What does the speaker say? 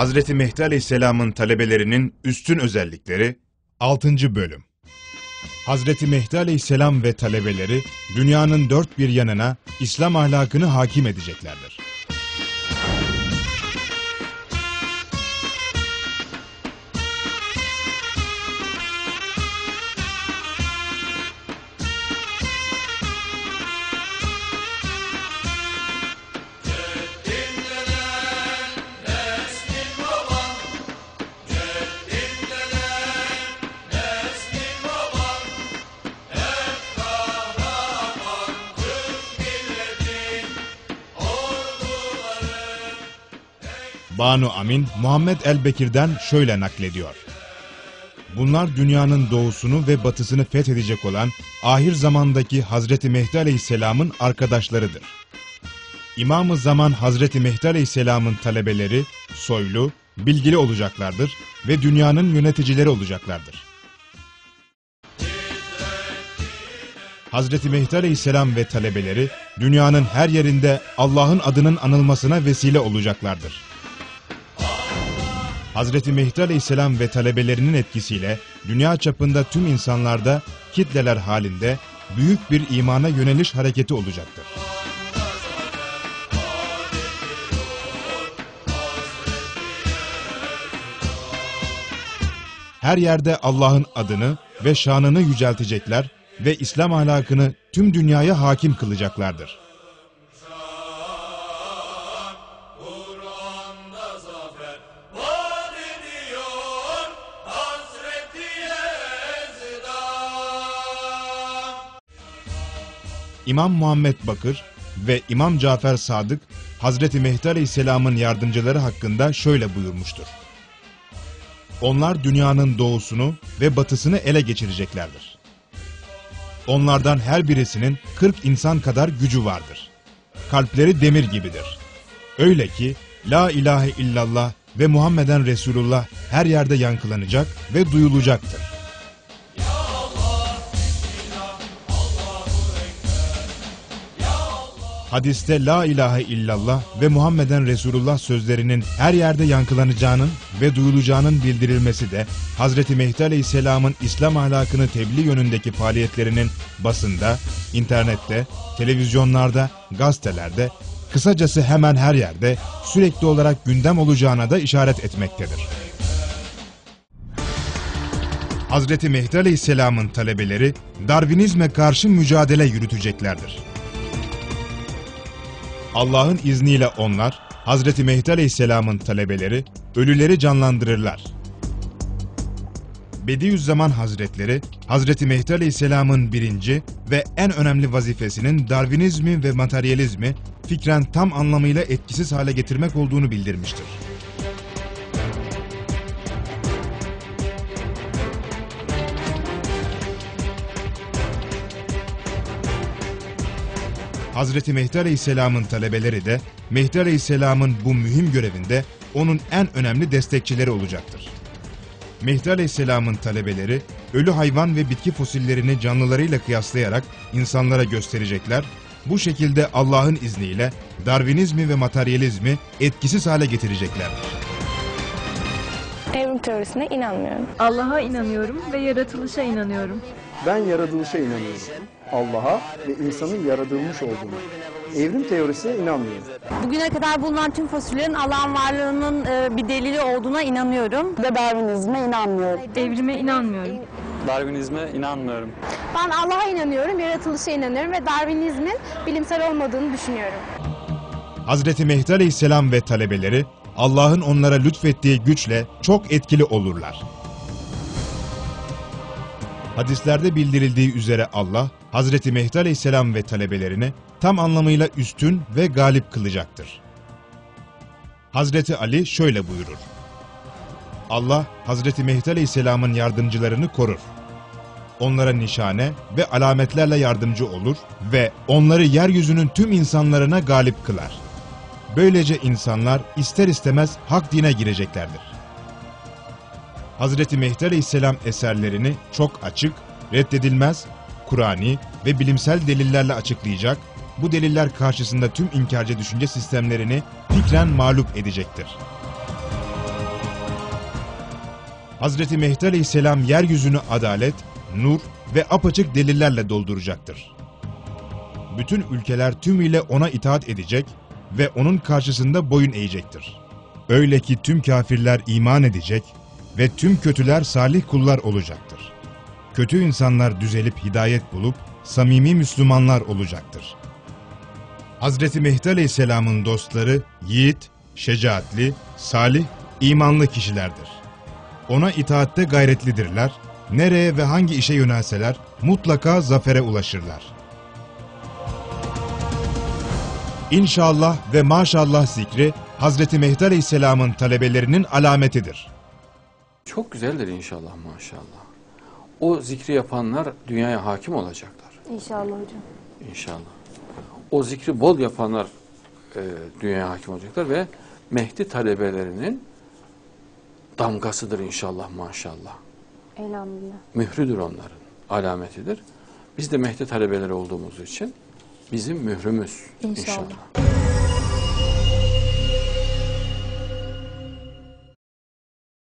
Hazreti Mehdi Aleyhisselam'ın talebelerinin üstün özellikleri 6. Bölüm Hazreti Mehdi Aleyhisselam ve talebeleri dünyanın dört bir yanına İslam ahlakını hakim edeceklerdir. Banu Amin, Muhammed el-Bekir'den şöyle naklediyor. Bunlar dünyanın doğusunu ve batısını fethedecek olan ahir zamandaki Hazreti Mehdi Aleyhisselam'ın arkadaşlarıdır. İmam-ı Zaman Hazreti Mehdi Aleyhisselam'ın talebeleri, soylu, bilgili olacaklardır ve dünyanın yöneticileri olacaklardır. Hazreti Mehdi Aleyhisselam ve talebeleri dünyanın her yerinde Allah'ın adının anılmasına vesile olacaklardır. Hazreti Mehdi Aleyhisselam ve talebelerinin etkisiyle dünya çapında tüm insanlarda kitleler halinde büyük bir imana yöneliş hareketi olacaktır. Her yerde Allah'ın adını ve şanını yüceltecekler ve İslam ahlakını tüm dünyaya hakim kılacaklardır. İmam Muhammed Bakır ve İmam Cafer Sadık, Hazreti Mehdi Aleyhisselam'ın yardımcıları hakkında şöyle buyurmuştur. Onlar dünyanın doğusunu ve batısını ele geçireceklerdir. Onlardan her birisinin 40 insan kadar gücü vardır. Kalpleri demir gibidir. Öyle ki La ilahe illallah ve Muhammeden Resulullah her yerde yankılanacak ve duyulacaktır. Hadiste La ilahe illallah ve Muhammeden Resulullah sözlerinin her yerde yankılanacağının ve duyulacağının bildirilmesi de Hazreti Mehdi Aleyhisselam'ın İslam ahlakını tebliğ yönündeki faaliyetlerinin basında, internette, televizyonlarda, gazetelerde, kısacası hemen her yerde sürekli olarak gündem olacağına da işaret etmektedir. Hazreti Mehdi Aleyhisselam'ın talebeleri Darwinizme karşı mücadele yürüteceklerdir. Allah'ın izniyle onlar, Hazreti Mehdi Aleyhisselam'ın talebeleri, ölüleri canlandırırlar. Bediüzzaman Hazretleri, Hazreti Mehdi Aleyhisselam'ın birinci ve en önemli vazifesinin Darwinizmi ve materyalizmi fikren tam anlamıyla etkisiz hale getirmek olduğunu bildirmiştir. Hazreti Mehdi Aleyhisselam'ın talebeleri de Mehdi Aleyhisselam'ın bu mühim görevinde onun en önemli destekçileri olacaktır. Mehdi Aleyhisselam'ın talebeleri ölü hayvan ve bitki fosillerini canlılarıyla kıyaslayarak insanlara gösterecekler, bu şekilde Allah'ın izniyle Darwinizmi ve materyalizmi etkisiz hale getireceklerdir. Evrim teorisine inanmıyorum. Allah'a inanıyorum ve yaratılışa inanıyorum. Ben yaratılışa inanıyorum. Allah'a ve insanın yaratılmış olduğuna. Evrim teorisine inanmıyorum. Bugüne kadar bulunan tüm fosillerin Allah'ın varlığının e, bir delili olduğuna inanıyorum. Ve Darwinizme inanmıyorum. Evrime inanmıyorum. Darwinizme inanmıyorum. Ben Allah'a inanıyorum, yaratılışa inanıyorum ve Darwinizmin bilimsel olmadığını düşünüyorum. Hazreti Mehdi Aleyhisselam ve talebeleri Allah'ın onlara lütfettiği güçle çok etkili olurlar. Hadislerde bildirildiği üzere Allah, Hazreti Mehdi Aleyhisselam ve talebelerini tam anlamıyla üstün ve galip kılacaktır. Hazreti Ali şöyle buyurur. Allah, Hazreti Mehdi Aleyhisselam'ın yardımcılarını korur. Onlara nişane ve alametlerle yardımcı olur ve onları yeryüzünün tüm insanlarına galip kılar. Böylece insanlar ister istemez hak dine gireceklerdir. Hazreti Mehdi Aleyhisselam eserlerini çok açık, reddedilmez, Kur'ani ve bilimsel delillerle açıklayacak, bu deliller karşısında tüm inkarcı düşünce sistemlerini fikren mağlup edecektir. Hazreti Mehdi Aleyhisselam yeryüzünü adalet, nur ve apaçık delillerle dolduracaktır. Bütün ülkeler tümüyle ona itaat edecek ve onun karşısında boyun eğecektir. Öyle ki tüm kafirler iman edecek ve tüm kötüler salih kullar olacaktır. Kötü insanlar düzelip hidayet bulup samimi Müslümanlar olacaktır. Hazreti Mehdi Aleyhisselam'ın dostları yiğit, şecaatli, salih, imanlı kişilerdir. Ona itaatte gayretlidirler, nereye ve hangi işe yönelseler mutlaka zafere ulaşırlar. İnşallah ve maşallah zikri Hazreti Mehdi Aleyhisselam'ın talebelerinin alametidir. Çok güzeldir inşallah maşallah. O zikri yapanlar dünyaya hakim olacaklar İnşallah hocam. inşallah. O zikri bol yapanlar e, dünyaya hakim olacaklar ve Mehdi talebelerinin damgasıdır inşallah maşallah. Elhamdülillah. Mührüdür onların, alametidir. Biz de Mehdi talebeleri olduğumuz için bizim mührümüz İnşallah. inşallah.